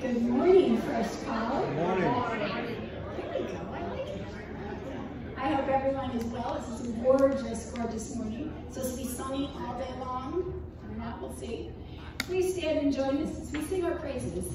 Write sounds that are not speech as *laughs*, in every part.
Good morning, First Call. Good morning. There we go. I like it. I hope everyone is well. This is a gorgeous, gorgeous morning. It's supposed to be sunny all day long. Or not, we'll see. Please stand and join us as we sing our praises.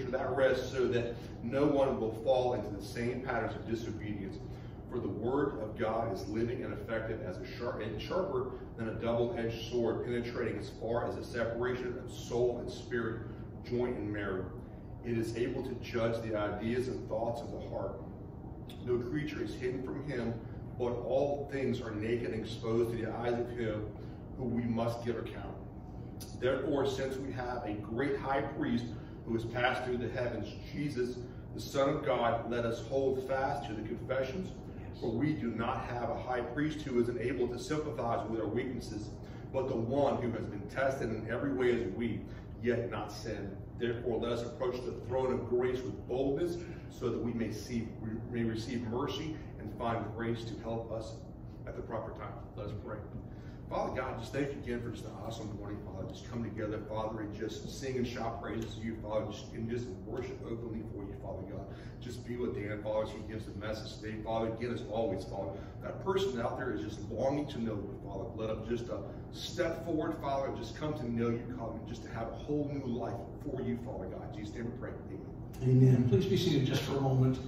Enter that rest so that no one will fall into the same patterns of disobedience. For the word of God is living and effective as a sharp and sharper than a double-edged sword, penetrating as far as the separation of soul and spirit, joint and marrow. It is able to judge the ideas and thoughts of the heart. No creature is hidden from him, but all things are naked and exposed to the eyes of him who we must give account. Therefore, since we have a great high priest who has passed through the heavens, Jesus, the Son of God, let us hold fast to the confessions. For we do not have a high priest who is unable to sympathize with our weaknesses, but the one who has been tested in every way as we, yet not sin. Therefore, let us approach the throne of grace with boldness, so that we may see, we may receive mercy and find grace to help us at the proper time. Let us pray. Father God, just thank you again for just an awesome morning, Father. Just come together, Father, and just sing and shout praises to you, Father, just, and just worship openly for you, Father God. Just be with Dan, Father, as he gives the message today, Father. Again, as always, Father, that person out there is just longing to know you, Father. Let them just uh, step forward, Father, and just come to know you, come just to have a whole new life for you, Father God. Jesus' name we pray. Amen. Amen. Please be seated just for a moment.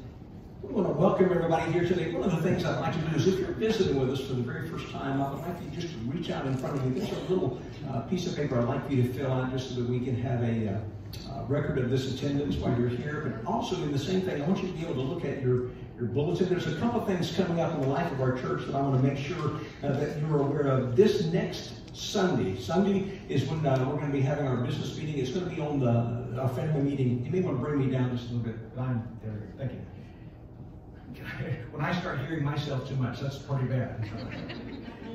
We want to welcome everybody here today. One of the things I'd like to do is if you're visiting with us for the very first time, I would like you just to reach out in front of you. There's a little uh, piece of paper I'd like you to fill out just so that we can have a uh, uh, record of this attendance while you're here. But also in the same thing, I want you to be able to look at your, your bulletin. There's a couple of things coming up in the life of our church that I want to make sure uh, that you're aware of. This next Sunday, Sunday is when uh, we're going to be having our business meeting. It's going to be on the our family meeting. You may want to bring me down just a little bit. I'm there. Thank you. *laughs* when I start hearing myself too much, that's pretty bad.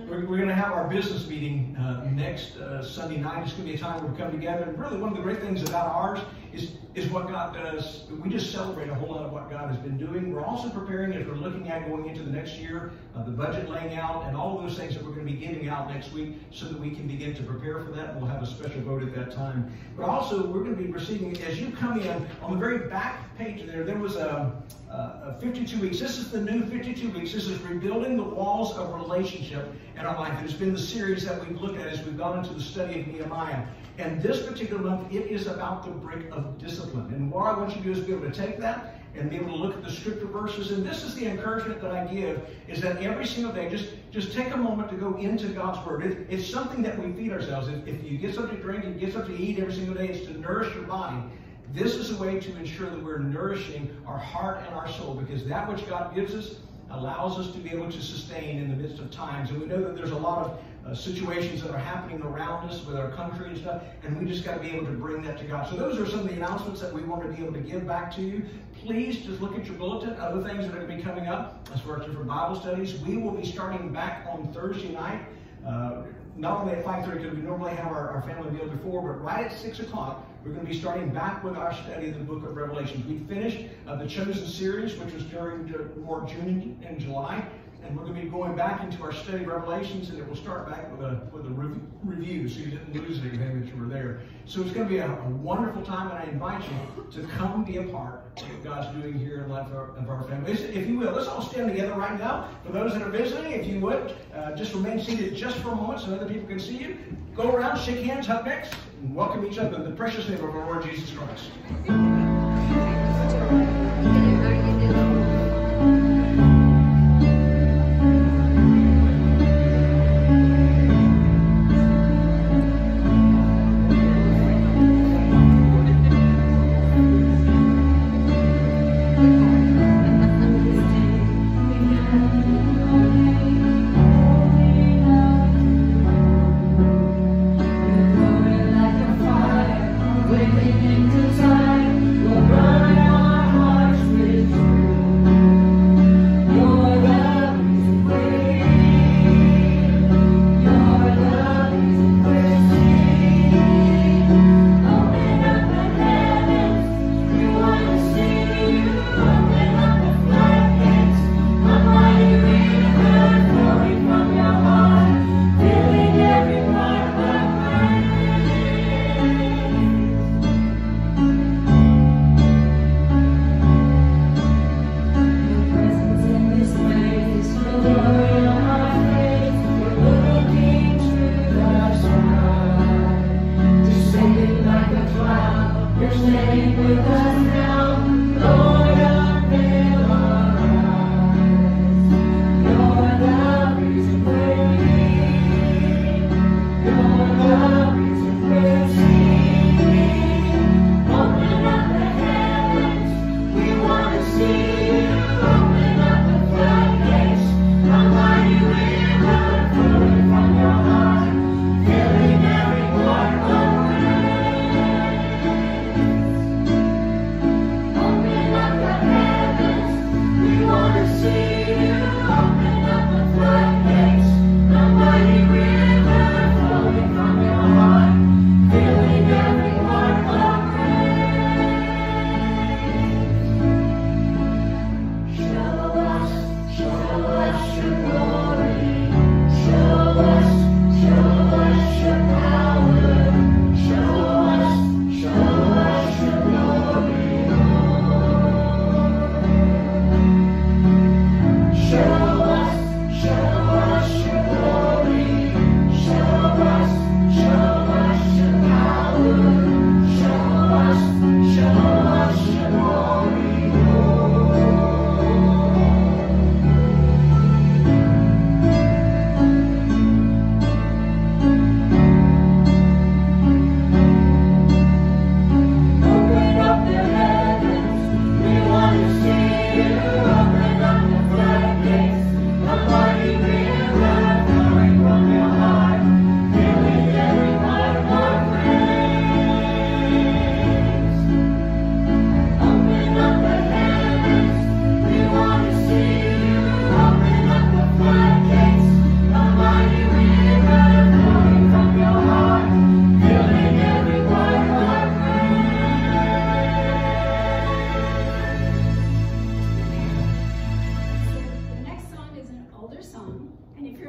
We're, we're going to have our business meeting uh, next uh, Sunday night. It's going to be a time where we come together. And really, one of the great things about ours is, is what God does. We just celebrate a whole lot of what God has been doing. We're also preparing as we're looking at going into the next year, uh, the budget laying out, and all of those things that we're going to be giving out next week so that we can begin to prepare for that. We'll have a special vote at that time. But also, we're going to be receiving, as you come in, on the very back page there, there was a, a 52 weeks. This is the new 52 weeks. This is rebuilding the walls of relationship in our life. It has been the series that we've looked at as we've gone into the study of Nehemiah. And this particular month, it is about the brick of discipline. And what I want you to do is be able to take that and be able to look at the scripture verses. And this is the encouragement that I give, is that every single day, just, just take a moment to go into God's Word. It, it's something that we feed ourselves. If, if you get something to drink, and get something to eat every single day, it's to nourish your body. This is a way to ensure that we're nourishing our heart and our soul because that which God gives us allows us to be able to sustain in the midst of times. And we know that there's a lot of uh, situations that are happening around us with our country and stuff, and we just got to be able to bring that to God. So those are some of the announcements that we want to be able to give back to you. Please just look at your bulletin, other things that are going to be coming up as far as different Bible studies. We will be starting back on Thursday night. Uh, not only at 5.30 because we normally have our, our family meal before, but right at 6 o'clock, we're going to be starting back with our study of the book of Revelations. We finished uh, the Chosen series, which was during more June and July. And we're going to be going back into our study of Revelations, and it will start back with a with a rev review, so you didn't lose anything that you were there. So it's going to be a, a, wonderful time, and I invite you to come be a part of what God's doing here in life of our, of our family. If you will, let's all stand together right now. For those that are visiting, if you would, uh, just remain seated just for a moment so other people can see you. Go around, shake hands, hug necks, and welcome each other in the precious name of our Lord Jesus Christ.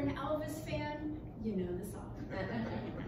an Elvis fan, you know the song. *laughs*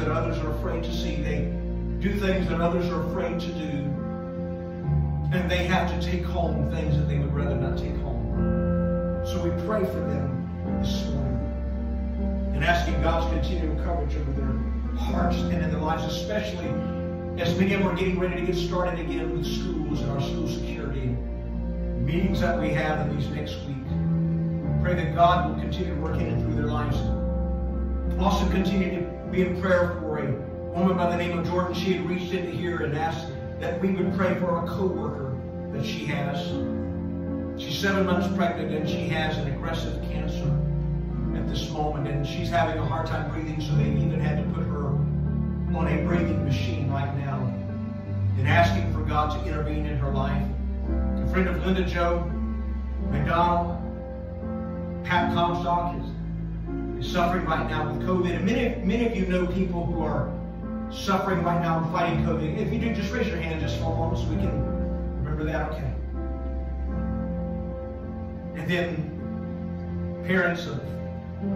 that others are afraid to see. They do things that others are afraid to do. And they have to take home things that they would rather not take home. So we pray for them this morning and asking God's continual coverage over their hearts and in their lives, especially as many of them are getting ready to get started again with schools and our school security meetings that we have in these next weeks. Pray that God will continue working it through their lives. Also continue to be in prayer for a woman by the name of Jordan. She had reached into here and asked that we would pray for a co-worker that she has. She's seven months pregnant and she has an aggressive cancer at this moment and she's having a hard time breathing so they've even had to put her on a breathing machine right now and asking for God to intervene in her life. A friend of Linda Joe McDonald Pat Comstock is, suffering right now with COVID. And many, many of you know people who are suffering right now and fighting COVID. If you do, just raise your hand just for a moment so we can remember that. Okay. And then parents of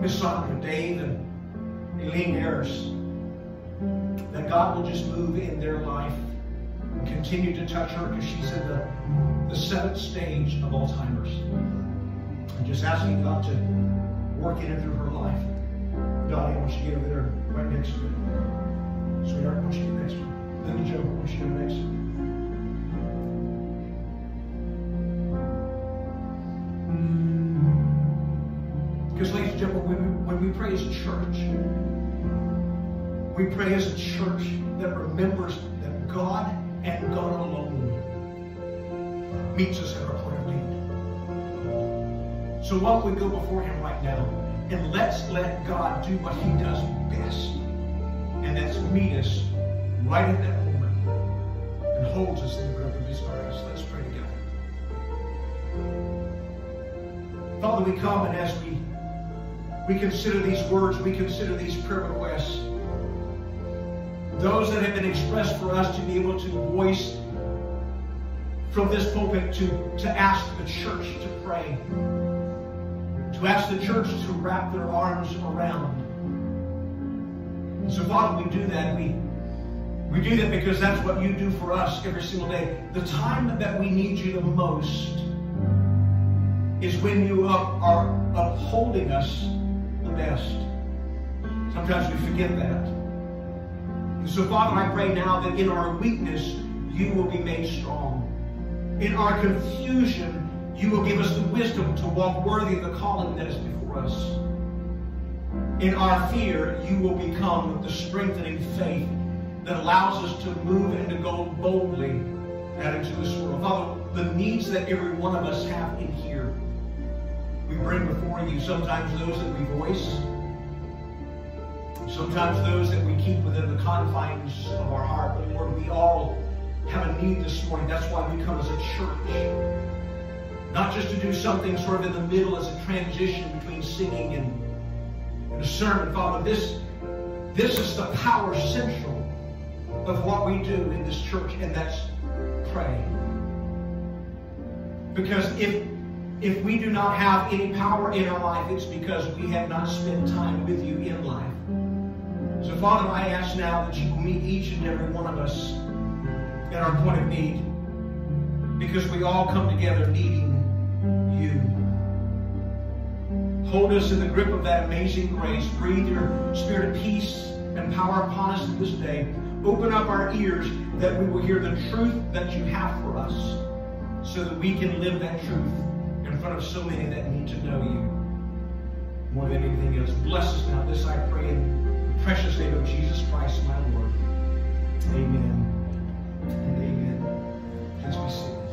Miss Sandra, Dave, and Eileen Harris, that God will just move in their life and continue to touch her because she's in the, the seventh stage of Alzheimer's. And just asking God to work in and through her life. Dottie, I want you to get over there right next to me. Sweetheart, I want you to get next to me. Linda Joe, I want you to go next to me. Because, ladies and gentlemen, when we, when we pray as a church, we pray as a church that remembers that God and God alone meets us So while we go before him right now, And let's let God do what he does best. And that's meet us right at that moment and holds us in the grip of his grace. Let's pray together. Father, we come and as we we consider these words, we consider these prayer requests, those that have been expressed for us to be able to voice from this pulpit to, to ask the church to pray, to ask the church to wrap their arms around. And So, Father, we do that. We, we do that because that's what you do for us every single day. The time that we need you the most is when you are upholding us the best. Sometimes we forget that. And so, Father, I pray now that in our weakness, you will be made strong. In our confusion, you will give us the wisdom to walk worthy of the calling that is before us. In our fear, you will become the strengthening faith that allows us to move and to go boldly out into this world. Father, the needs that every one of us have in here, we bring before you. Sometimes those that we voice, sometimes those that we keep within the confines of our heart. But Lord, we all have a need this morning. That's why we come as a church. Not just to do something sort of in the middle as a transition between singing and, and a sermon. Father, this, this is the power central of what we do in this church, and that's pray. Because if if we do not have any power in our life, it's because we have not spent time with you in life. So, Father, I ask now that you will meet each and every one of us at our point of need. Because we all come together needing you. Hold us in the grip of that amazing grace. Breathe your spirit of peace and power upon us this day. Open up our ears that we will hear the truth that you have for us so that we can live that truth in front of so many that need to know you more than anything else. Bless us now. This I pray in the precious name of Jesus Christ, my Lord. Amen and amen. Please be seated.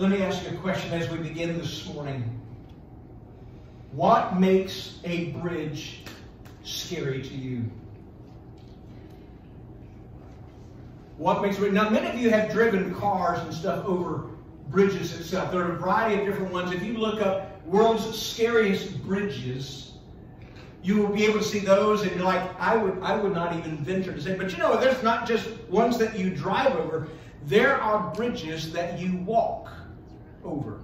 Let me ask you a question as we begin this morning. What makes a bridge scary to you? What makes it? Now, many of you have driven cars and stuff over bridges itself. There are a variety of different ones. If you look up world's scariest bridges, you will be able to see those, and you're like, I would, I would not even venture to say. But you know, there's not just ones that you drive over. There are bridges that you walk over.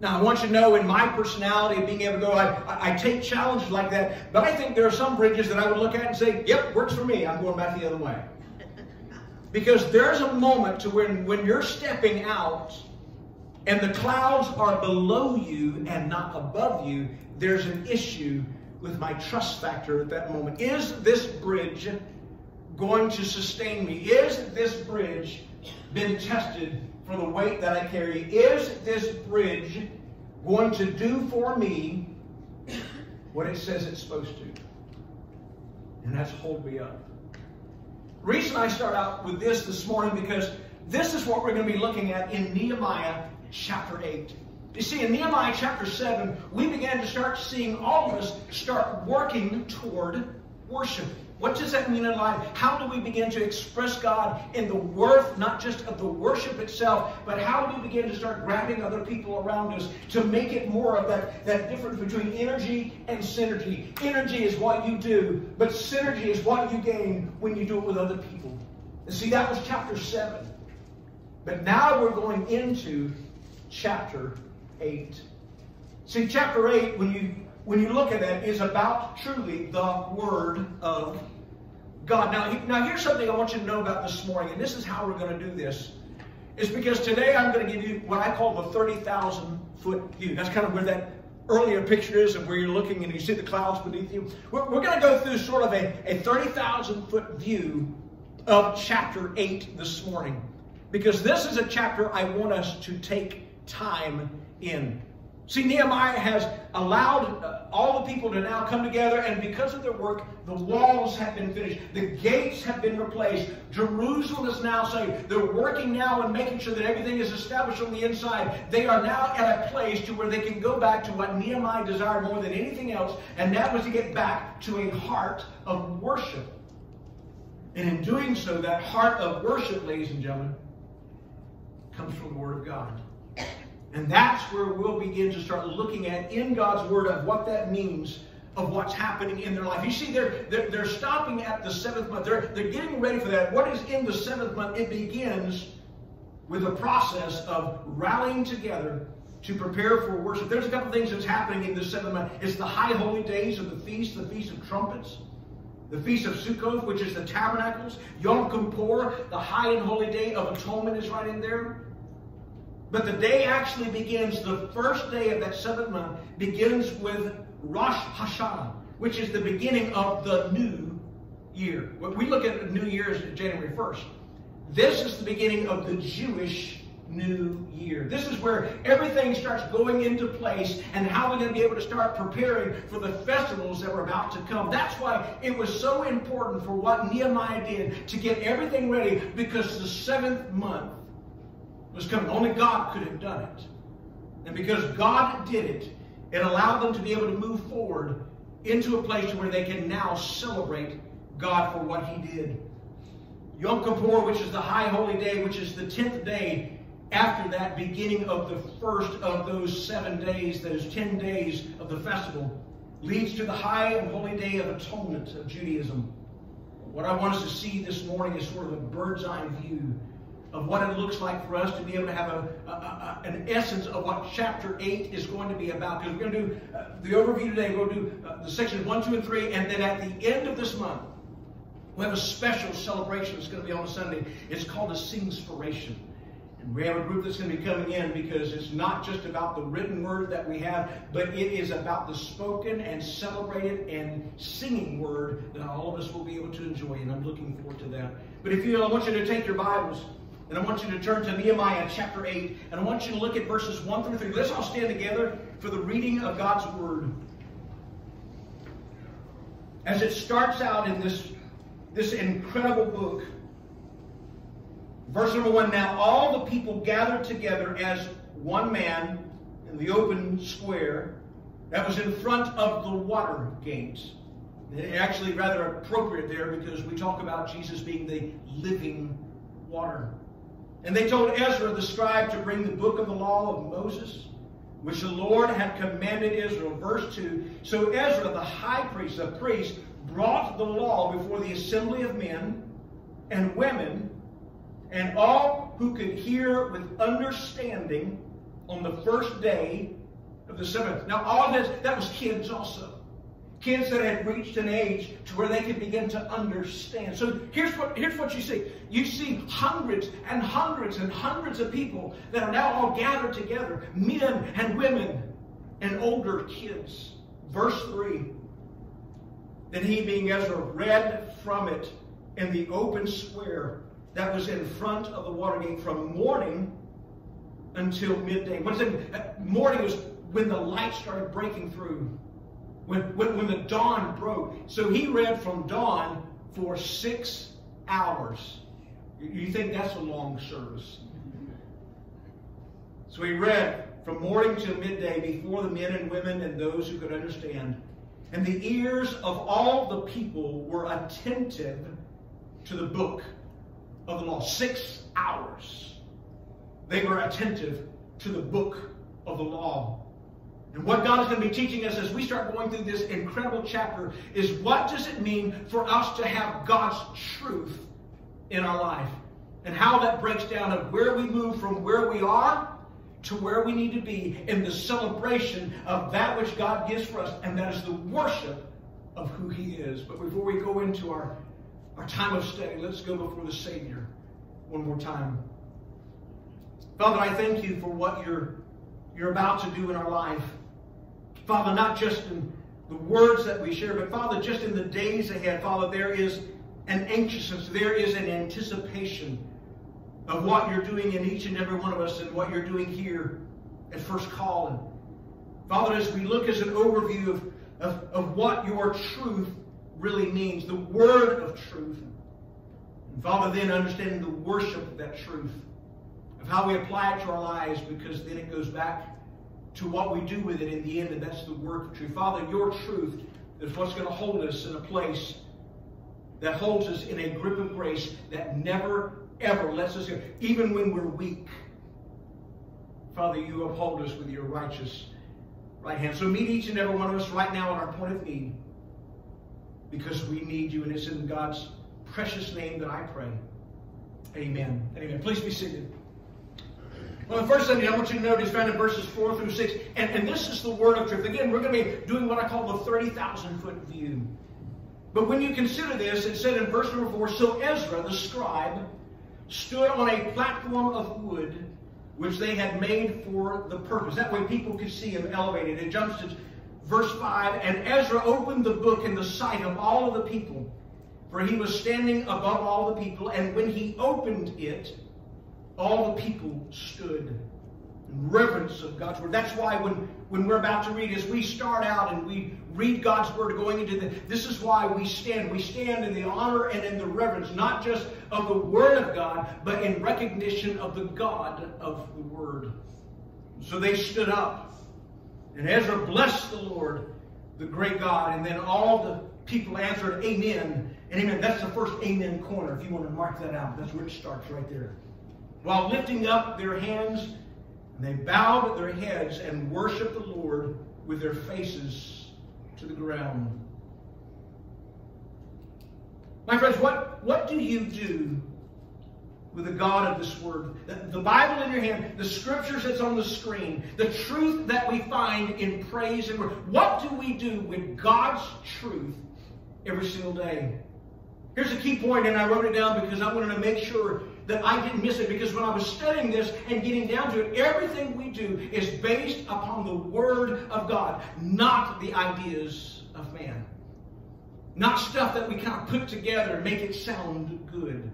Now, I want you to know in my personality, of being able to go, I, I take challenges like that, but I think there are some bridges that I would look at and say, yep, works for me. I'm going back the other way. *laughs* Because there's a moment to when, when you're stepping out and the clouds are below you and not above you, there's an issue with my trust factor at that moment. Is this bridge going to sustain me? Is this bridge been tested for the weight that I carry? Is this bridge going to do for me what it says it's supposed to? And that's hold me up. Reason I start out with this this morning because this is what we're going to be looking at in Nehemiah chapter 8. You see, in Nehemiah chapter 7, we began to start seeing all of us start working toward worship. What does that mean in life? How do we begin to express God in the worth, not just of the worship itself, but how do we begin to start grabbing other people around us to make it more of that, that difference between energy and synergy? Energy is what you do, but synergy is what you gain when you do it with other people. And see, that was chapter 7. But now we're going into chapter 8. See, chapter 8, when you when you look at that, is about truly the Word of God. Now, now here's something I want you to know about this morning, and this is how we're going to do this. Is because today I'm going to give you what I call the 30,000 foot view. That's kind of where that earlier picture is of where you're looking and you see the clouds beneath you. We're, we're going to go through sort of a, a 30,000 foot view of chapter 8 this morning. Because this is a chapter I want us to take time in. See, Nehemiah has allowed uh, all the people to now come together, and because of their work, the walls have been finished. The gates have been replaced. Jerusalem is now saved. They're working now and making sure that everything is established on the inside. They are now at a place to where they can go back to what Nehemiah desired more than anything else, and that was to get back to a heart of worship. And in doing so, that heart of worship, ladies and gentlemen, comes from the Word of God. And that's where we'll begin to start looking at in God's Word of what that means of what's happening in their life. You see, they're, they're, they're stopping at the seventh month. They're, they're getting ready for that. What is in the seventh month? It begins with a process of rallying together to prepare for worship. There's a couple things that's happening in the seventh month. It's the high holy days of the feast, the feast of trumpets. The Feast of Sukkot, which is the tabernacles. Yom Kippur, the high and holy day of atonement is right in there. But the day actually begins, the first day of that seventh month begins with Rosh Hashanah, which is the beginning of the new year. We look at New Year's January 1st. This is the beginning of the Jewish new year. This is where everything starts going into place and how we're going to be able to start preparing for the festivals that were about to come. That's why it was so important for what Nehemiah did to get everything ready because the seventh month was coming. Only God could have done it. And because God did it, it allowed them to be able to move forward into a place where they can now celebrate God for what he did. Yom Kippur, which is the high holy day, which is the 10th day after that beginning of the first of those seven days, those 10 days of the festival, leads to the high and holy day of atonement of Judaism. What I want us to see this morning is sort of a bird's eye view of what it looks like for us to be able to have a, a, a an essence of what chapter 8 is going to be about. Because we're going to do uh, the overview today. We're going to do uh, the sections 1, 2, and 3. And then at the end of this month, we have a special celebration that's going to be on a Sunday. It's called a Singspiration. And we have a group that's going to be coming in because it's not just about the written word that we have, but it is about the spoken and celebrated and singing word that all of us will be able to enjoy. And I'm looking forward to that. But if you, I want you to take your Bibles. And I want you to turn to Nehemiah chapter 8, and I want you to look at verses 1 through 3. Let's all stand together for the reading of God's Word. As it starts out in this, this incredible book, verse number 1 Now all the people gathered together as one man in the open square that was in front of the water gates. Actually, rather appropriate there because we talk about Jesus being the living water. And they told Ezra the scribe to bring the book of the law of Moses, which the Lord had commanded Israel. Verse 2 So Ezra, the high priest, the priest, brought the law before the assembly of men and women and all who could hear with understanding on the first day of the seventh. Now, all this, that was kids also. Kids that had reached an age to where they could begin to understand. So here's what, here's what you see. You see hundreds and hundreds and hundreds of people that are now all gathered together, men and women and older kids. Verse 3. Then he, being Ezra, read from it in the open square that was in front of the water gate from morning until midday. What uh, is it? Morning was when the light started breaking through when, when, when the dawn broke. So he read from dawn for six hours. You think that's a long service? So he read from morning till midday before the men and women and those who could understand. And the ears of all the people were attentive to the book of the law. Six hours. They were attentive to the book of the law. And what God is going to be teaching us as we start going through this incredible chapter is what does it mean for us to have God's truth in our life? And how that breaks down of where we move from where we are to where we need to be in the celebration of that which God gives for us, and that is the worship of who He is. But before we go into our, our time of study, let's go before the Savior one more time. Father, I thank you for what you're, you're about to do in our life. Father, not just in the words that we share, but Father, just in the days ahead, Father, there is an anxiousness, there is an anticipation of what you're doing in each and every one of us and what you're doing here at First Call. Father, as we look as an overview of, of, of what your truth really means, the word of truth. And Father, then understanding the worship of that truth, of how we apply it to our lives, because then it goes back to what we do with it in the end, and that's the work of truth. Father, your truth is what's going to hold us in a place that holds us in a grip of grace that never, ever lets us go, even when we're weak. Father, you uphold us with your righteous right hand. So meet each and every one of us right now in our point of need because we need you, and it's in God's precious name that I pray. Amen. Amen. Please be seated. Well, the first thing I want you to note is found in verses 4 through 6. And, and this is the word of truth. Again, we're going to be doing what I call the 30,000 foot view. But when you consider this, it said in verse number 4 So Ezra, the scribe, stood on a platform of wood which they had made for the purpose. That way people could see him elevated. It jumps to verse 5 And Ezra opened the book in the sight of all of the people, for he was standing above all the people. And when he opened it, all the people stood in reverence of God's word. That's why when, when we're about to read, as we start out and we read God's word going into the, this is why we stand. We stand in the honor and in the reverence, not just of the word of God, but in recognition of the God of the word. So they stood up. And Ezra blessed the Lord, the great God. And then all the people answered, Amen. And amen. That's the first amen corner, if you want to mark that out. That's where it starts right there while lifting up their hands, and they bowed their heads and worshiped the Lord with their faces to the ground. My friends, what, what do you do with the God of this word? The, the Bible in your hand, the scriptures that's on the screen, the truth that we find in praise and word. What do we do with God's truth every single day? Here's a key point, and I wrote it down because I wanted to make sure that I didn't miss it because when I was studying this and getting down to it, everything we do is based upon the Word of God, not the ideas of man. Not stuff that we kind of put together and make it sound good.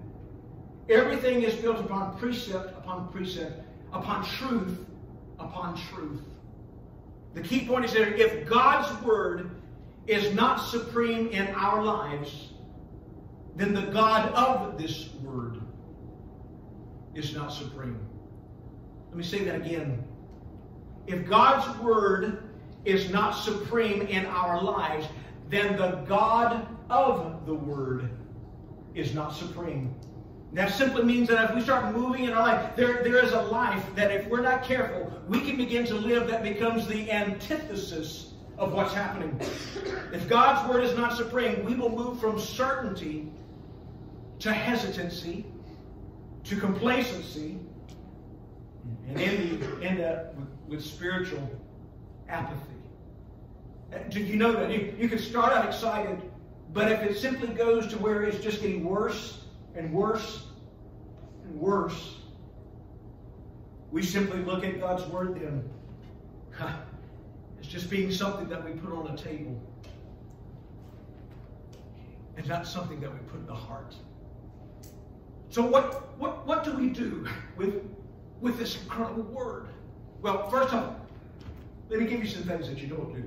Everything is built upon precept upon precept, upon truth upon truth. The key point is that if God's Word is not supreme in our lives, then the God of this Word is not supreme. Let me say that again. If God's word is not supreme in our lives, then the God of the word is not supreme. that simply means that if we start moving in our life, there, there is a life that if we're not careful, we can begin to live that becomes the antithesis of what's happening. If God's word is not supreme, we will move from certainty to hesitancy to complacency and end, up with, with spiritual apathy. Uh, Did you know that? You, you can start out excited, but if it simply goes to where it's just getting worse and worse and worse, we simply look at God's Word then. It's just being something that we put on a table. And not something that we put in the heart. So what, what, what do we do with, with this incredible word? Well, first of all, let me give you some things that you don't do.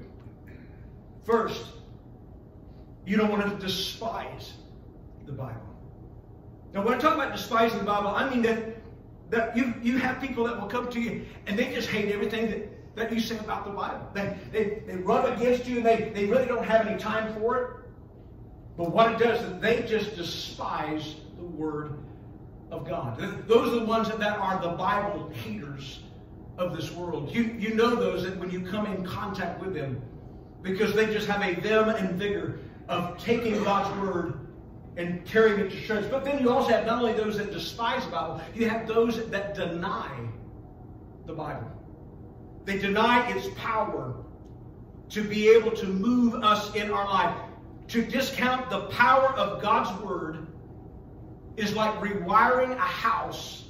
First, you don't want to despise the Bible. Now, when I talk about despising the Bible, I mean that, that you, you have people that will come to you and they just hate everything that, that you say about the Bible. They, they, they run against you and they, they really don't have any time for it. But what it does is they just despise the Word of God. Those are the ones that are the Bible haters of this world. You, you know those that when you come in contact with them, because they just have a vim and vigor of taking God's word and carrying it to church. But then you also have not only those that despise the Bible, you have those that deny the Bible. They deny its power to be able to move us in our life, to discount the power of God's word is like rewiring a house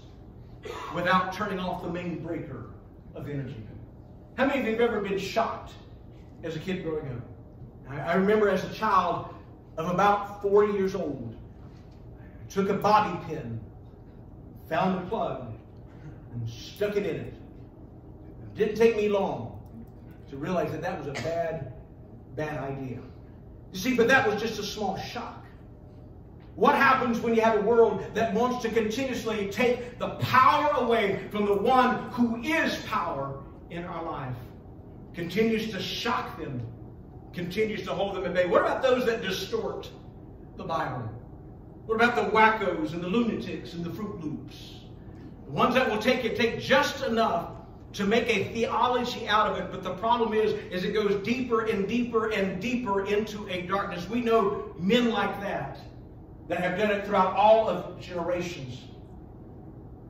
without turning off the main breaker of energy. How many of you have ever been shocked as a kid growing up? I, remember as a child of about four years old, I took a bobby pin, found a plug, and stuck it in it. It didn't take me long to realize that that was a bad, bad idea. You see, but that was just a small shock. What happens when you have a world that wants to continuously take the power away from the one who is power in our life? Continues to shock them, continues to hold them at bay. What about those that distort the Bible? What about the wackos and the lunatics and the Fruit Loops? The ones that will take it, take just enough to make a theology out of it. But the problem is, is it goes deeper and deeper and deeper into a darkness. We know men like that, that have done it throughout all of generations.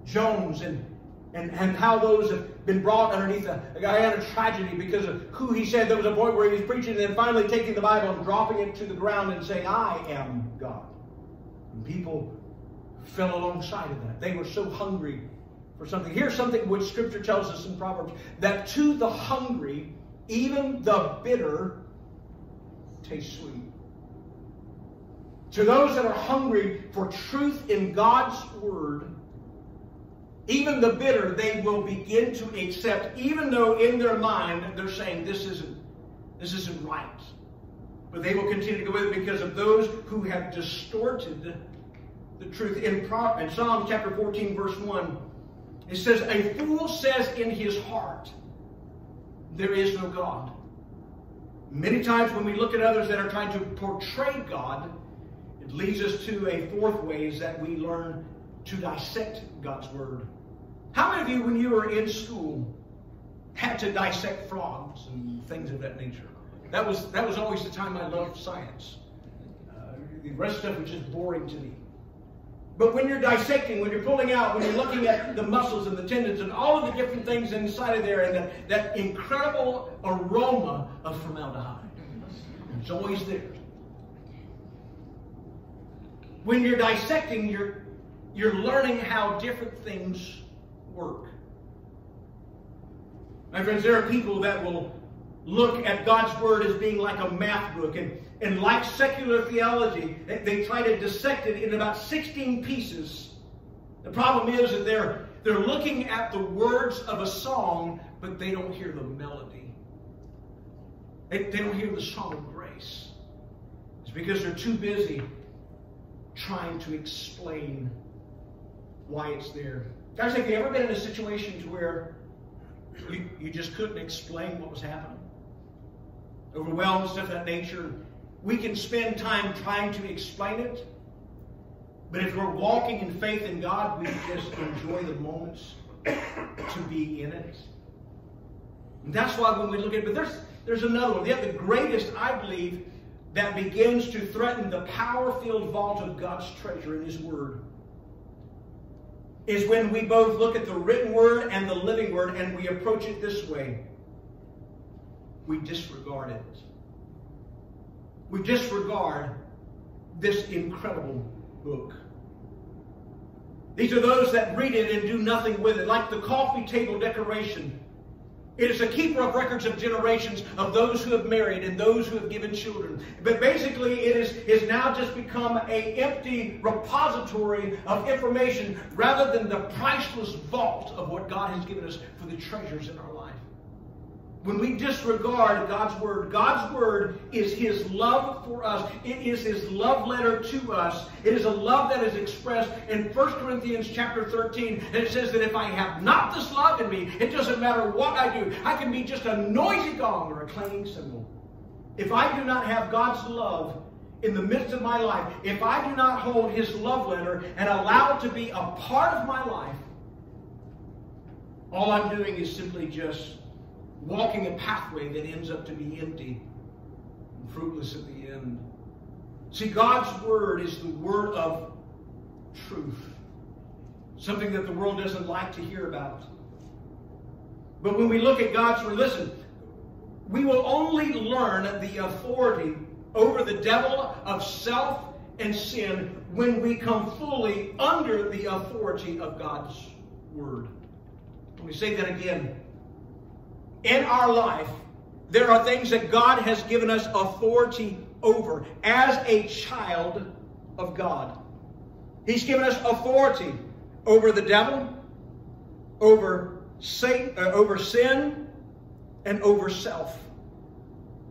Jones and, and, and how those have been brought underneath a, a Guyana tragedy because of who he said. There was a point where he was preaching and then finally taking the Bible and dropping it to the ground and saying, I am God. And people fell alongside of that. They were so hungry for something. Here's something which Scripture tells us in Proverbs that to the hungry, even the bitter taste sweet. To those that are hungry for truth in God's Word, even the bitter they will begin to accept, even though in their mind they're saying this isn't, this isn't right. But they will continue to go with it because of those who have distorted the truth. In, Psalm chapter 14, verse 1, it says, A fool says in his heart, There is no God. Many times when we look at others that are trying to portray God, leads us to a fourth way is that we learn to dissect God's Word. How many of you, when you were in school, had to dissect frogs and things of that nature? That was, that was always the time I loved science. Uh, the rest of it was just boring to me. But when you're dissecting, when you're pulling out, when you're looking at the muscles and the tendons and all of the different things inside of there and that, that incredible aroma of formaldehyde, it's always there. When you're dissecting, you're, you're learning how different things work. My friends, there are people that will look at God's Word as being like a math book. And, and like secular theology, they, they try to dissect it in about 16 pieces. The problem is that they're, they're looking at the words of a song, but they don't hear the melody. They, they don't hear the song of grace. It's because they're too busy trying to explain why it's there. Guys, have you ever been in a situation to where you, you just couldn't explain what was happening? overwhelmed, stuff of that nature. We can spend time trying to explain it. But if we're walking in faith in God, we just enjoy the moments to be in it. And that's why when we look at it, but there's there's another one. Yet the greatest, I believe, that begins to threaten the power-filled vault of God's treasure in His Word is when we both look at the written word and the living word and we approach it this way we disregard it. We disregard this incredible book. These are those that read it and do nothing with it, like the coffee table decoration. It is a keeper of records of generations of those who have married and those who have given children. But basically, it is, is now just become a empty repository of information rather than the priceless vault of what God has given us for the treasures in our life when we disregard God's word, God's word is his love for us. It is his love letter to us. It is a love that is expressed in 1 Corinthians chapter 13. And it says that if I have not this love in me, it doesn't matter what I do. I can be just a noisy gong or a clanging cymbal. If I do not have God's love in the midst of my life, if I do not hold his love letter and allow it to be a part of my life, all I'm doing is simply just walking a pathway that ends up to be empty and fruitless at the end. See, God's Word is the Word of truth, something that the world doesn't like to hear about. But when we look at God's Word, listen, we will only learn the authority over the devil of self and sin when we come fully under the authority of God's Word. Let me say that again in our life, there are things that God has given us authority over as a child of God. He's given us authority over the devil, over Satan, uh, over sin, and over self.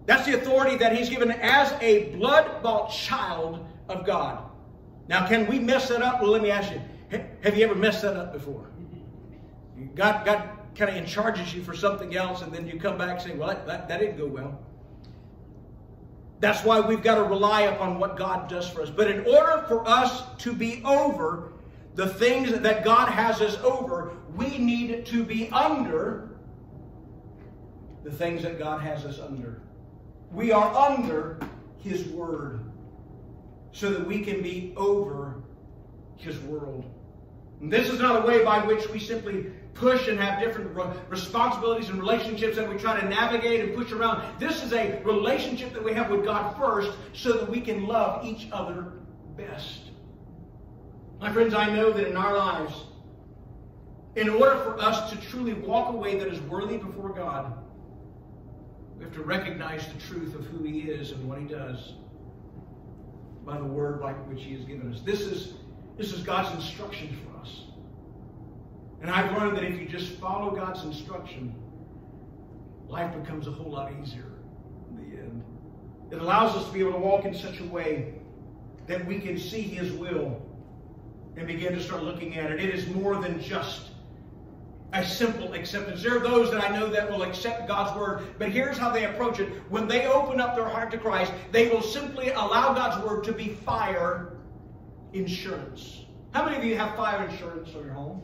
That's the authority that he's given as a blood bought child of God. Now, can we mess that up? Well, let me ask you have you ever messed that up before? God, God kind of in charges you for something else, and then you come back saying, Well, that, that, that didn't go well. That's why we've got to rely upon what God does for us. But in order for us to be over the things that God has us over, we need to be under the things that God has us under. We are under His Word so that we can be over His world. And this is not a way by which we simply push and have different responsibilities and relationships that we try to navigate and push around. This is a relationship that we have with God first so that we can love each other best. My friends, I know that in our lives, in order for us to truly walk a way that is worthy before God, we have to recognize the truth of who He is and what He does by the word by which He has given us. This is, this is God's instruction for us. And I've learned that if you just follow God's instruction, life becomes a whole lot easier in the end. It allows us to be able to walk in such a way that we can see His will and begin to start looking at it. It is more than just a simple acceptance. There are those that I know that will accept God's word, but here's how they approach it. When they open up their heart to Christ, they will simply allow God's word to be fire insurance. How many of you have fire insurance on your home?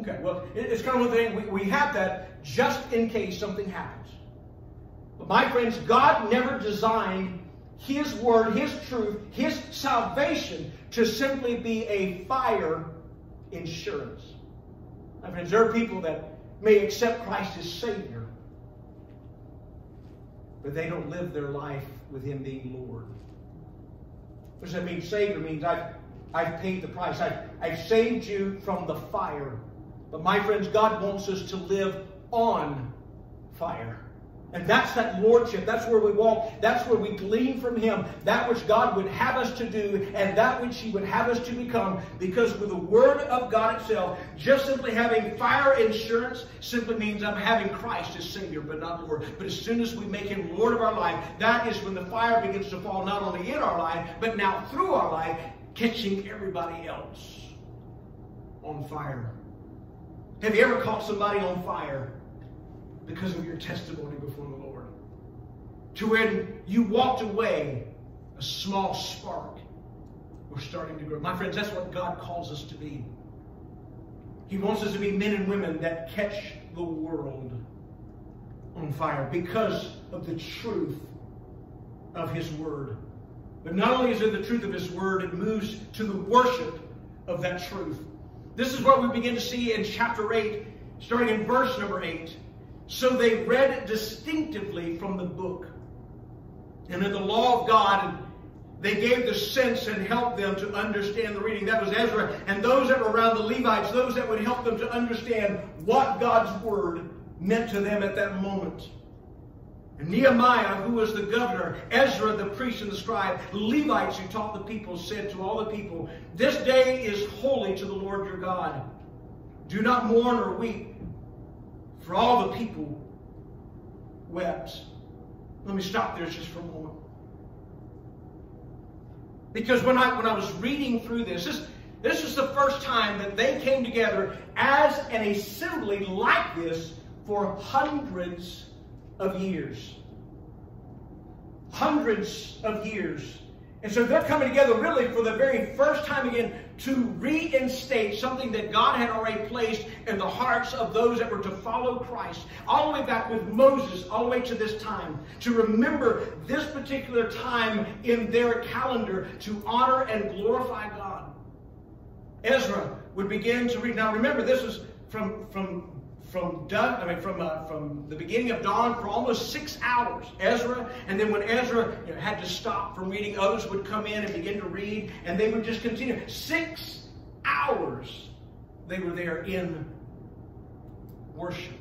Okay, well, it's kind of one thing. We, we have that just in case something happens. But my friends, God never designed His Word, His truth, His salvation to simply be a fire insurance. My friends, there are people that may accept Christ as Savior, but they don't live their life with Him being Lord. What does that mean? Savior means I've, I've paid the price. I've, I've saved you from the fire but my friends, God wants us to live on fire. And that's that lordship. That's where we walk. That's where we glean from Him that which God would have us to do and that which He would have us to become. Because with the Word of God itself, just simply having fire insurance simply means I'm having Christ as Savior, but not Lord. But as soon as we make Him Lord of our life, that is when the fire begins to fall not only in our life, but now through our life, catching everybody else on fire. Have you ever caught somebody on fire because of your testimony before the Lord? To when you walked away, a small spark was starting to grow. My friends, that's what God calls us to be. He wants us to be men and women that catch the world on fire because of the truth of His Word. But not only is it the truth of His Word, it moves to the worship of that truth. This is what we begin to see in chapter 8, starting in verse number 8. So they read distinctively from the book and in the law of God, and they gave the sense and helped them to understand the reading. That was Ezra. And those that were around the Levites, those that would help them to understand what God's word meant to them at that moment. Nehemiah, who was the governor, Ezra, the priest and the scribe, the Levites who taught the people, said to all the people, This day is holy to the Lord your God. Do not mourn or weep. For all the people wept. Let me stop there just for a moment. Because when I when I was reading through this, this this is the first time that they came together as an assembly like this for hundreds of years. Hundreds of years. And so they're coming together really for the very first time again to reinstate something that God had already placed in the hearts of those that were to follow Christ. All the way back with Moses, all the way to this time. To remember this particular time in their calendar to honor and glorify God. Ezra would begin to read. Now remember, this is from, from from dusk, I mean, from uh, from the beginning of dawn for almost six hours. Ezra, and then when Ezra you know, had to stop from reading, others would come in and begin to read, and they would just continue. Six hours they were there in worship.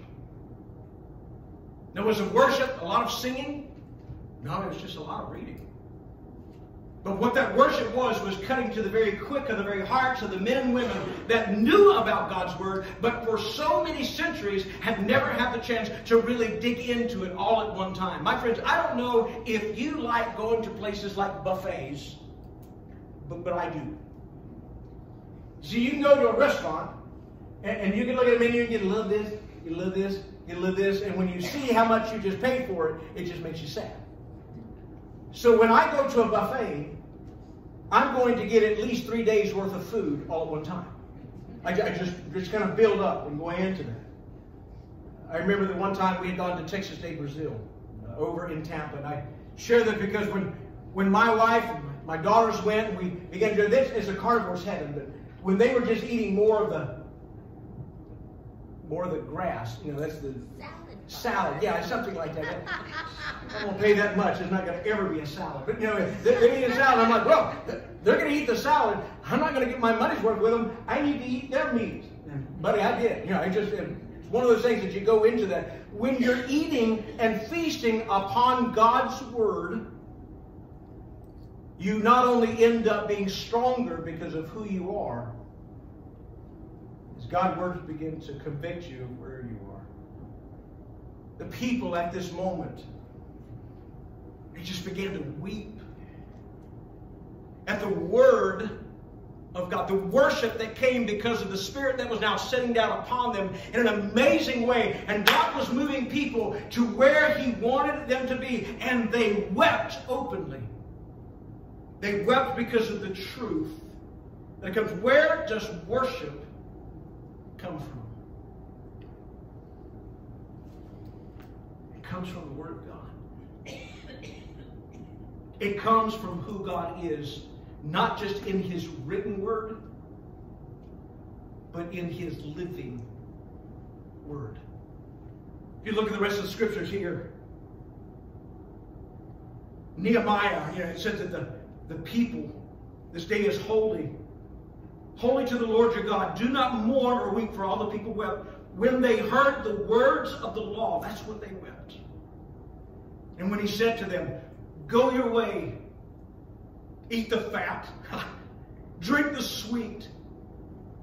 There was it worship a lot of singing? No, it was just a lot of reading. But what that worship was, was cutting to the very quick of the very hearts of the men and women that knew about God's Word, but for so many centuries had never had the chance to really dig into it all at one time. My friends, I don't know if you like going to places like buffets, but, but I do. See, you can go to a restaurant, and, and you can look at a menu and get a little this, a little this, a little this, and when you see how much you just paid for it, it just makes you sad. So when I go to a buffet, I'm going to get at least three days worth of food all at one time. I, I just just kind of build up and go into that. I remember the one time we had gone to Texas de Brazil, uh, over in Tampa, and I share that because when when my wife and my daughters went, we began to do this is a carnivore's heaven, but when they were just eating more of the more of the grass, you know, that's the salad, yeah, something like that. I won't pay that much. It's not going to ever be a salad. But, you know, they're, they're eating salad. I'm like, well, they're going to eat the salad. I'm not going to get my money's worth with them. I need to eat their meat. Buddy, I did. You know, I just, um, it's one of those things that you go into that. When you're eating and feasting upon God's word, you not only end up being stronger because of who you are, as God's word begins to convict you of where. The people at this moment They just began to weep at the word of God, the worship that came because of the Spirit that was now sitting down upon them in an amazing way. And God was moving people to where He wanted them to be, and they wept openly. They wept because of the truth that comes. Where does worship come from? It comes from the Word of God. It comes from who God is, not just in His written word, but in His living word. If you look at the rest of the scriptures here, Nehemiah, you know, it says that the, the people, this day is holy. Holy to the Lord your God. Do not mourn or weep, for all the people wept. When they heard the words of the law, that's what they wept. And when he said to them, Go your way. Eat the fat. *laughs* Drink the sweet.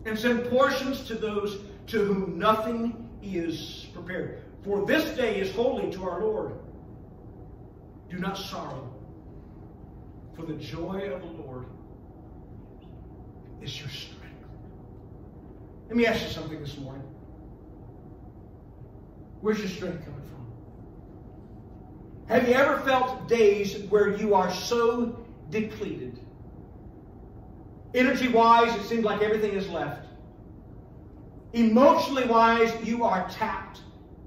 And send portions to those to whom nothing is prepared. For this day is holy to our Lord. Do not sorrow, for the joy of the Lord is your strength. Let me ask you something this morning. Where's your strength coming from? Have you ever felt days where you are so depleted? Energy wise, it seems like everything is left. Emotionally wise, you are tapped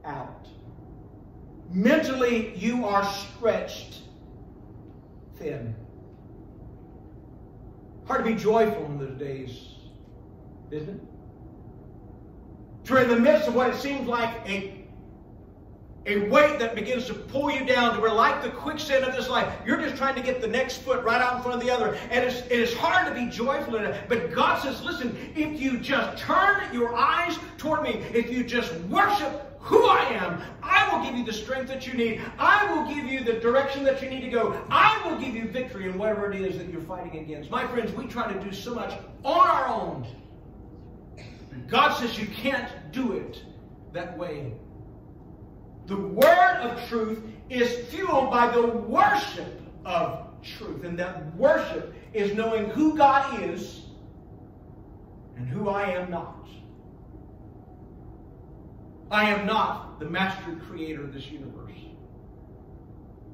out. Mentally, you are stretched thin. Hard to be joyful in those days, isn't it? To in the midst of what it seems like a a weight that begins to pull you down to where, like the quicksand of this life, you're just trying to get the next foot right out in front of the other. And it's, it is hard to be joyful in it. But God says, listen, if you just turn your eyes toward me, if you just worship who I am, I will give you the strength that you need. I will give you the direction that you need to go. I will give you victory in whatever it is that you're fighting against. My friends, we try to do so much on our own. God says you can't do it that way. The word of truth is fueled by the worship of truth. And that worship is knowing who God is and who I am not. I am not the master creator of this universe.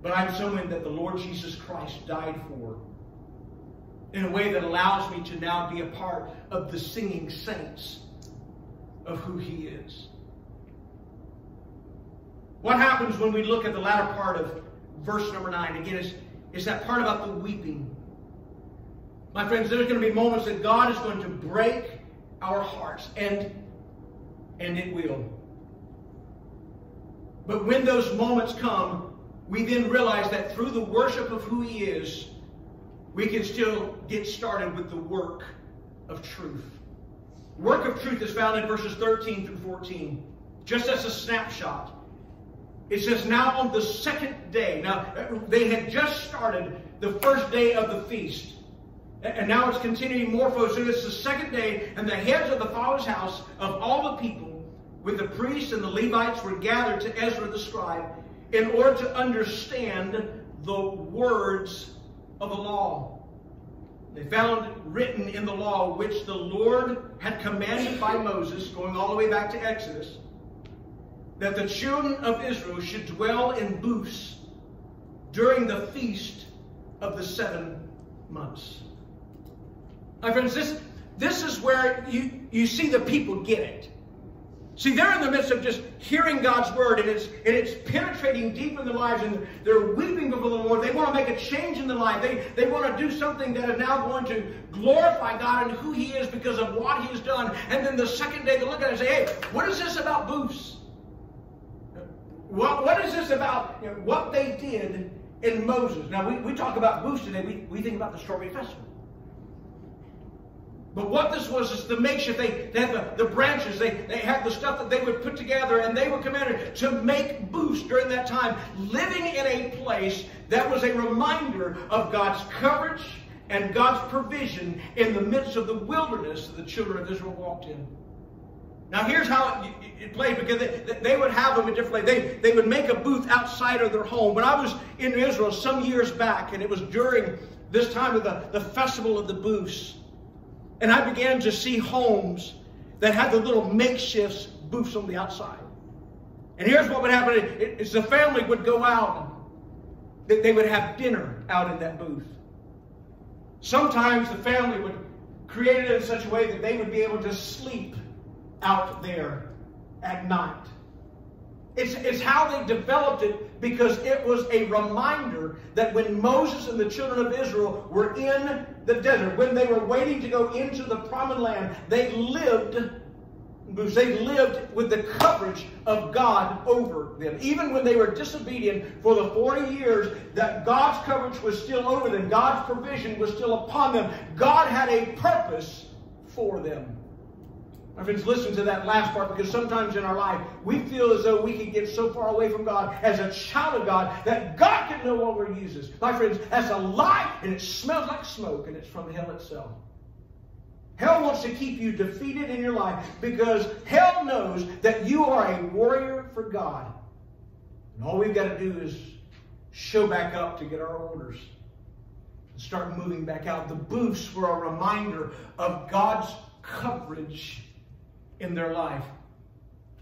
But I'm someone that the Lord Jesus Christ died for in a way that allows me to now be a part of the singing saints of who he is. What happens when we look at the latter part of verse number 9? Again, is, is that part about the weeping. My friends, there's going to be moments that God is going to break our hearts, and, and it will. But when those moments come, we then realize that through the worship of who He is, we can still get started with the work of truth. Work of truth is found in verses 13 through 14. Just as a snapshot, It says, now on the second day. Now, uh, they had just started the first day of the feast. And now it's continuing more so. So it's the second day, and the heads of the father's house of all the people, with the priests and the Levites, were gathered to Ezra the scribe in order to understand the words of the law. They found written in the law, which the Lord had commanded by Moses, going all the way back to Exodus, that the children of Israel should dwell in booths during the feast of the seven months. My friends, this, this is where you, you see the people get it. See, they're in the midst of just hearing God's word, and it's and it's penetrating deep in their lives, and they're weeping before the Lord. They want to make a change in their life. They they want to do something that is now going to glorify God and who He is because of what He has done. And then the second day they look at it and say, "Hey, what is this about booths? What what is this about you know, what they did in Moses?" Now we, we talk about booths today. We we think about the Strawberry Festival. But what this was is the makeshift. They, they had the, the branches, they, they had the stuff that they would put together, and they were commanded to make booths during that time, living in a place that was a reminder of God's coverage and God's provision in the midst of the wilderness that the children of Israel walked in. Now here's how it, it played because they, would have them in different ways. They, they would make a booth outside of their home. When I was in Israel some years back, and it was during this time of the, the festival of the booths, and I began to see homes that had the little makeshift booths on the outside. And here's what would happen is the family would go out and they would have dinner out in that booth. Sometimes the family would create it in such a way that they would be able to sleep out there at night. It's, it's how they developed it because it was a reminder that when Moses and the children of Israel were in the desert, when they were waiting to go into the promised land, they lived they lived with the coverage of God over them. Even when they were disobedient for the 40 years, that God's coverage was still over them. God's provision was still upon them. God had a purpose for them. My friends, listen to that last part because sometimes in our life we feel as though we can get so far away from God as a child of God that God can no longer use us. My friends, that's a lie and it smells like smoke and it's from hell itself. Hell wants to keep you defeated in your life because hell knows that you are a warrior for God. And all we've got to do is show back up to get our orders and start moving back out. The booths were a reminder of God's coverage in their life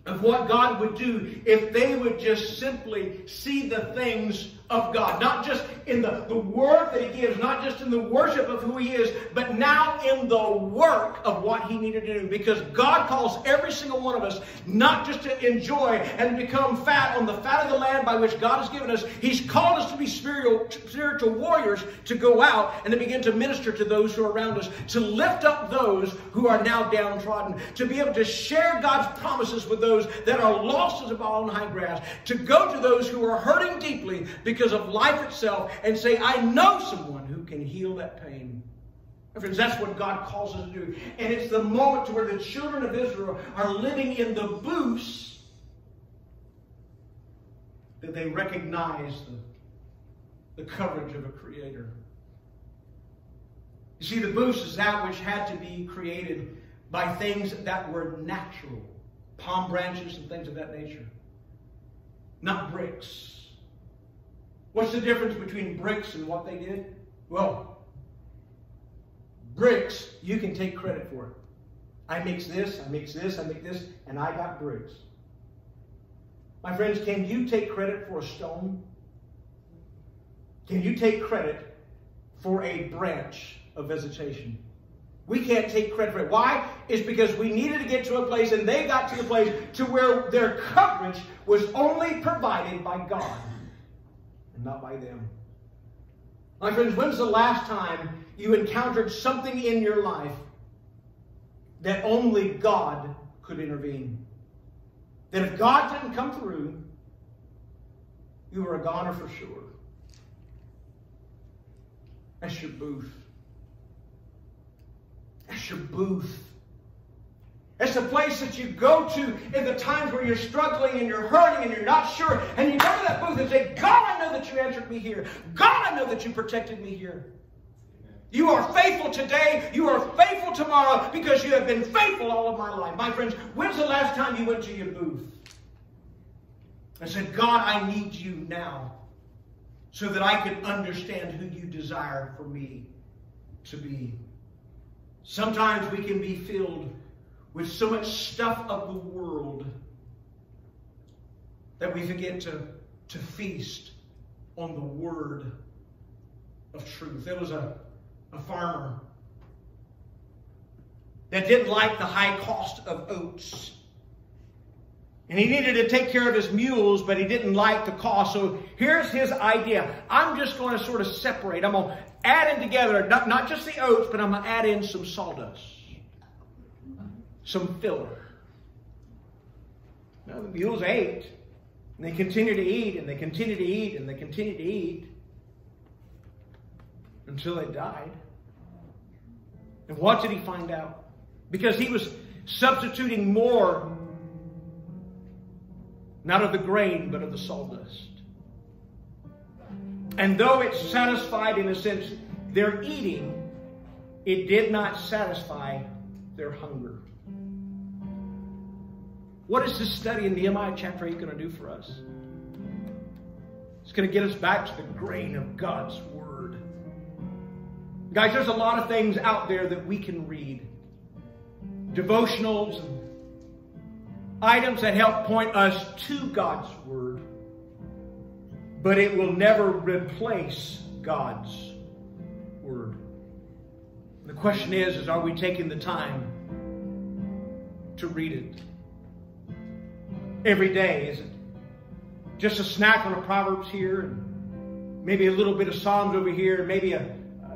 of what God would do if they would just simply see the things of God. Not just in the, the word that he gives, not just in the worship of who he is, but now in the work of what he needed to do. Because God calls every single one of us not just to enjoy and become fat on the fat of the land by which God has given us. He's called us to be spiritual, spiritual warriors to go out and to begin to minister to those who are around us, to lift up those who are now downtrodden, to be able to share God's promises with those that are lost as a ball in high grass, to go to those who are hurting deeply because of life itself and say, I know someone who can heal that pain. Friends, that's what God calls us to do. And it's the moment to where the children of Israel are living in the booths that they recognize the, the coverage of a creator. You see, the booths is that which had to be created by things that were natural. Palm branches and things of that nature. Not bricks What's the difference between bricks and what they did? Well, bricks, you can take credit for it. I mix this, I mix this, I make this, and I got bricks. My friends, can you take credit for a stone? Can you take credit for a branch of vegetation? We can't take credit for it. Why? It's because we needed to get to a place, and they got to the place to where their coverage was only provided by God and not by them. My friends, when's the last time you encountered something in your life that only God could intervene? That if God didn't come through, you were a goner for sure. That's your booth. That's your booth. It's the place that you go to in the times where you're struggling and you're hurting and you're not sure. And you go to that booth and say, God, I know that you answered me here. God, I know that you protected me here. You are faithful today. You are faithful tomorrow because you have been faithful all of my life. My friends, when's the last time you went to your booth and said, God, I need you now so that I can understand who you desire for me to be? Sometimes we can be filled with so much stuff of the world that we forget to, to feast on the word of truth. There was a a farmer that didn't like the high cost of oats. And he needed to take care of his mules, but he didn't like the cost. So here's his idea. I'm just going to sort of separate. I'm going to add in together, not, not just the oats, but I'm going to add in some sawdust, some filler. Now, the mules ate, and they continued to eat, and they continued to eat, and they continued to eat until they died. And what did he find out? Because he was substituting more, not of the grain, but of the sawdust. And though it satisfied, in a sense, their eating, it did not satisfy their hunger. What is this study in Nehemiah chapter 8 going to do for us? It's going to get us back to the grain of God's Word. Guys, there's a lot of things out there that we can read. Devotionals items that help point us to God's Word. But it will never replace God's Word. The question is, is are we taking the time to read it? Every day, is it just a snack on a Proverbs here, and maybe a little bit of Psalms over here, maybe a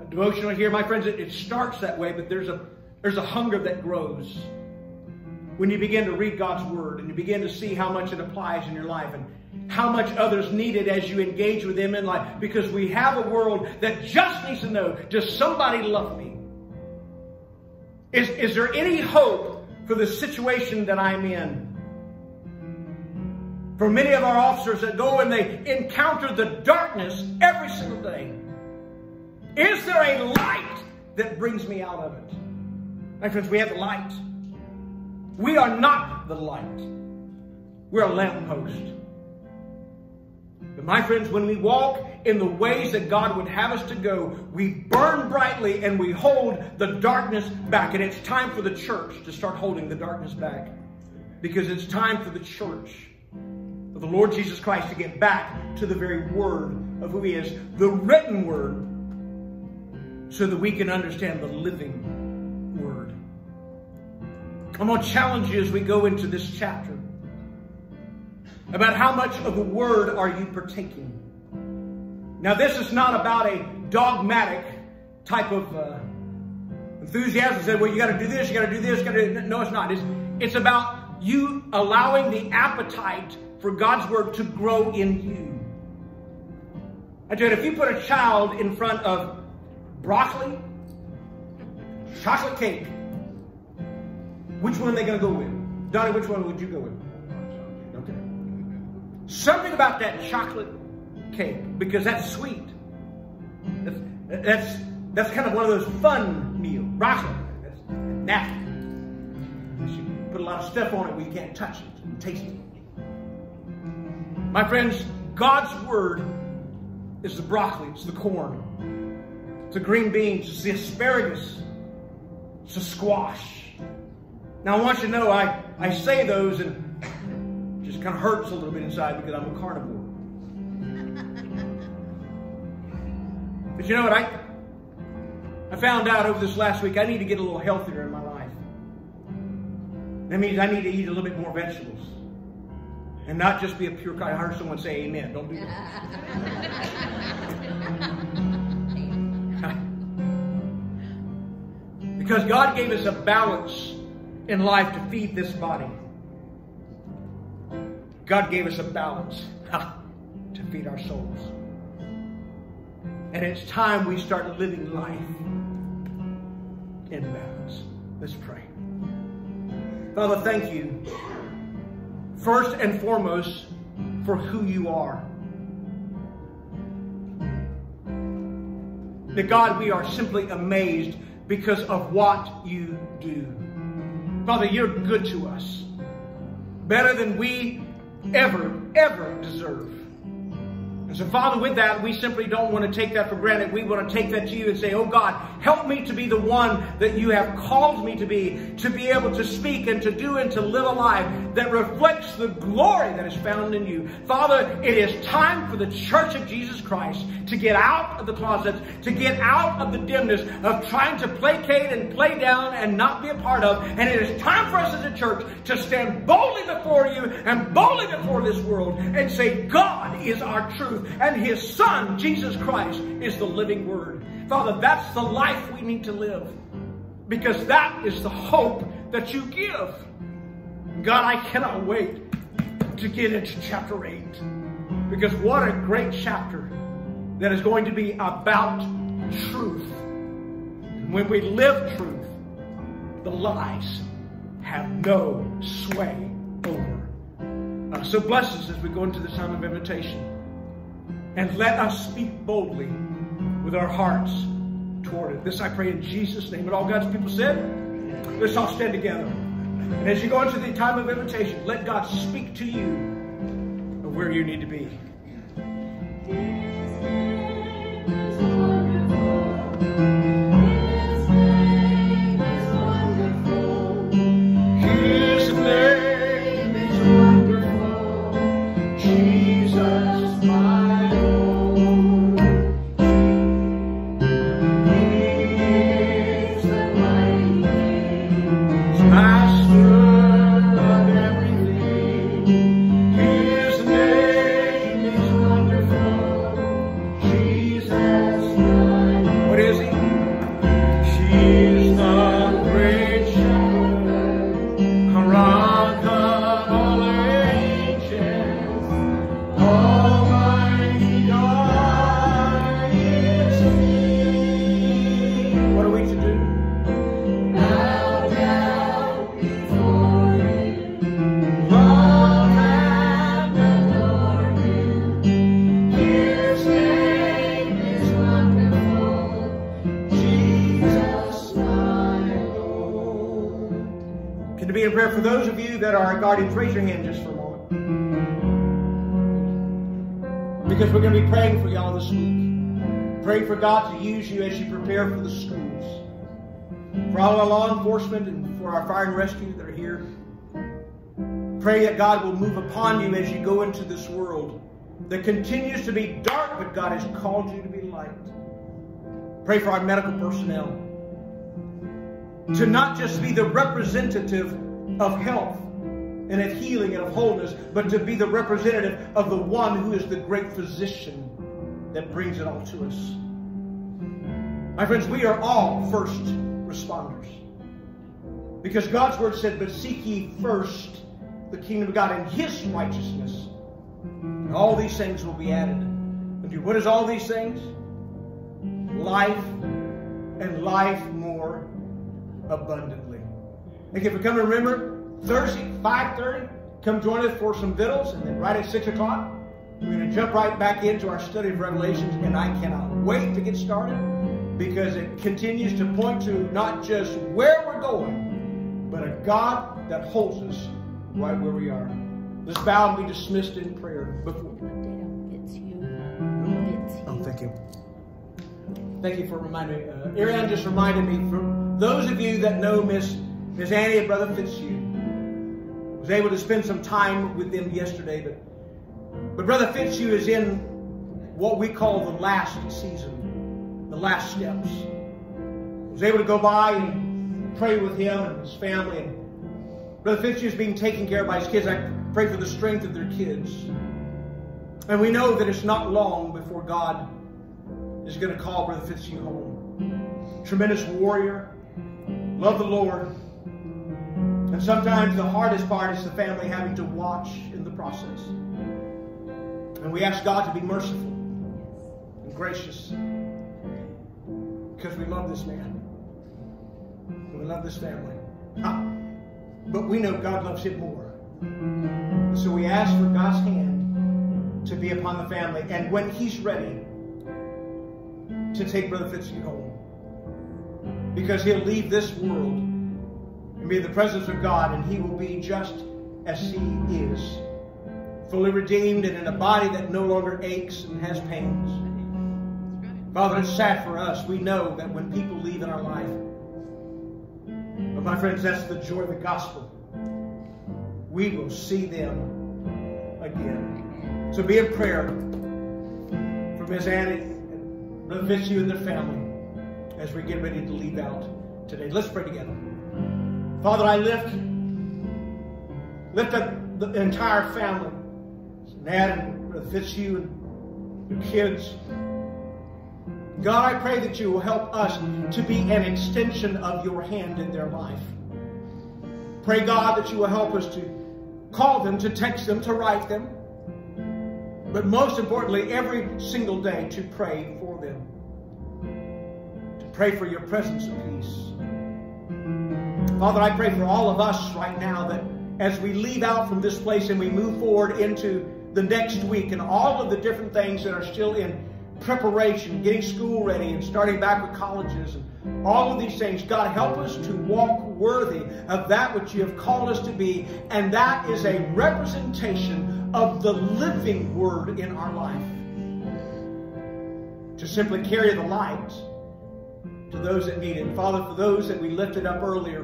devotional here, my friends, it, it starts that way, but there's a there's a hunger that grows when you begin to read God's Word and you begin to see how much it applies in your life and how much others need it as you engage with them in life. Because we have a world that just needs to know, does somebody love me? Is, is there any hope for the situation that I'm in? For many of our officers that go and they encounter the darkness every single day. Is there a light that brings me out of it? My friends, we have the light. We are not the light. We're a lamppost. My friends, when we walk in the ways that God would have us to go, we burn brightly and we hold the darkness back. And it's time for the church to start holding the darkness back. Because it's time for the church of the Lord Jesus Christ to get back to the very word of who he is, the written word so that we can understand the living word. I'm going to challenge you as we go into this chapter about how much of the word are you partaking. Now, this is not about a dogmatic type of uh, enthusiasm. Say, well, you got to do this, you got to do this, got to. No, it's not. It's, it's about you allowing the appetite for God's word to grow in you. I tell you, if you put a child in front of broccoli, chocolate cake. Which one are they going to go with? Donnie, which one would you go with? Something about that chocolate cake, because that's sweet. That's, that's, that's kind of one of those fun meals. Broccoli, that's nasty. You put a lot of stuff on it where you can't touch it and taste it. My friends, God's word is the broccoli, it's the corn it's the green beans, it's the asparagus, it's the squash. Now I want you to know I, I say those and just kind of hurts a little bit inside because I'm a carnivore. *laughs* but you know what? I, I found out over this last week I need to get a little healthier in my life. That means I need to eat a little bit more vegetables. And not just be a pure I heard someone say amen. Don't do that. *laughs* Because God gave us a balance in life to feed this body. God gave us a balance to feed our souls. And it's time we start living life in balance. Let's pray. Father, thank you. First and foremost, for who you are. That God, we are simply amazed because of what you do. Father, you're good to us. Better than we ever, ever deserve. And so, Father, with that, we simply don't want to take that for granted. We want to take that to you and say, Oh God, help me to be the one that you have called me to be, to be able to speak and to do and to live a life that reflects the glory that is found in you. Father, it is time for the church of Jesus Christ to get out of the closets, to get out of the dimness of trying to placate and play down and not be a part of. And it is time for us as a church to stand boldly before you and boldly before this world and say, God is our truth and his son, Jesus Christ, is the living word. Father, that's the life we need to live because that is the hope that you give. God, I cannot wait to get into chapter 8 because what a great chapter that is going to be about truth. When we live truth, the lies have no sway over. Uh, so bless us as we go into the time of invitation. And let us speak boldly with our hearts toward it. This I pray in Jesus' name. And all God's people said, let's all stand together. And as you go into the time of invitation, let God speak to you of where you need to be. For all our law enforcement and for our fire and rescue that are here. Pray that God will move upon you as you go into this world that continues to be dark, but God has called you to be light. Pray for our medical personnel to not just be the representative of health, and of healing and of wholeness, but to be the representative of the one who is the great physician that brings it all to us. My friends, we are all first responders. Because God's word said, But seek ye first the kingdom of God and his righteousness. And all these things will be added. What is all these things? Life and life more abundantly. And if we come to remember, Thursday, 5.30, come join us for some victuals, and then right at 6 o'clock, we're going to jump right back into our study of Revelations, and I cannot wait to get started because it continues to point to not just where we're going, but a God that holds us right where we are. Let's bow and be dismissed in prayer before. Oh, thank you. Thank you for reminding me. Uh, Ariane just reminded me, for those of you that know Miss Miss Annie and Brother Fitzhugh, was able to spend some time with them yesterday, but, but Brother Fitzhugh is in what we call the last season, the last steps. I was able to go by and pray with him and his family. And Brother Fitzhugh is being taken care of by his kids. I pray for the strength of their kids. And we know that it's not long before God is going to call Brother Fitzhugh home. Tremendous warrior, love the Lord, and sometimes the hardest part is the family having to watch in the process. And we ask God to be merciful and gracious because we love this man. We love this family. Ah, but we know God loves him more. So we ask for God's hand to be upon the family. And when he's ready to take Brother Fitzhugh home, because he'll leave this world and be in the presence of God, and he will be just as he is, fully redeemed and in a body that no longer aches and has pains. Father, it's sad for us. We know that when people leave in our life, but my friends, that's the joy of the gospel. We will see them again. So be in prayer for Miss Annie and Brother Fitzhugh and their family as we get ready to leave out today. Let's pray together. Father, I lift lift up the entire family. Nat and Brother Fitzhugh and the kids. God, I pray that you will help us to be an extension of your hand in their life. Pray, God, that you will help us to call them, to text them, to write them. But most importantly, every single day to pray for them. To pray for your presence of peace. Father, I pray for all of us right now that as we leave out from this place and we move forward into the next week and all of the different things that are still in preparation, getting school ready and starting back with colleges and all of these things. God, help us to walk worthy of that which you have called us to be. And that is a representation of the living word in our life. To simply carry the light to those that need it. Father, for those that we lifted up earlier,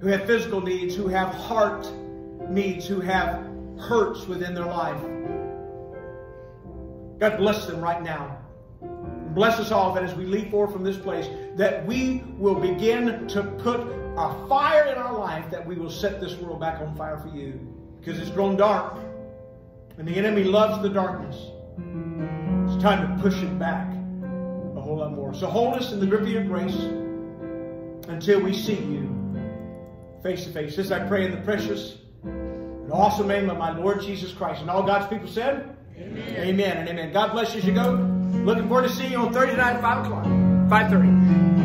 who have physical needs, who have heart needs, who have hurts within their life. God bless them right now. Bless us all that as we leave forward from this place, that we will begin to put a fire in our life that we will set this world back on fire for you. Because it's grown dark. And the enemy loves the darkness. It's time to push it back a whole lot more. So hold us in the grip of your grace until we see you face to face. This I pray in the precious and awesome name of my Lord Jesus Christ. And all God's people said, Amen. Amen and amen. God bless you as you go. Looking forward to seeing you on Thursday night at 5 o'clock. 5.30.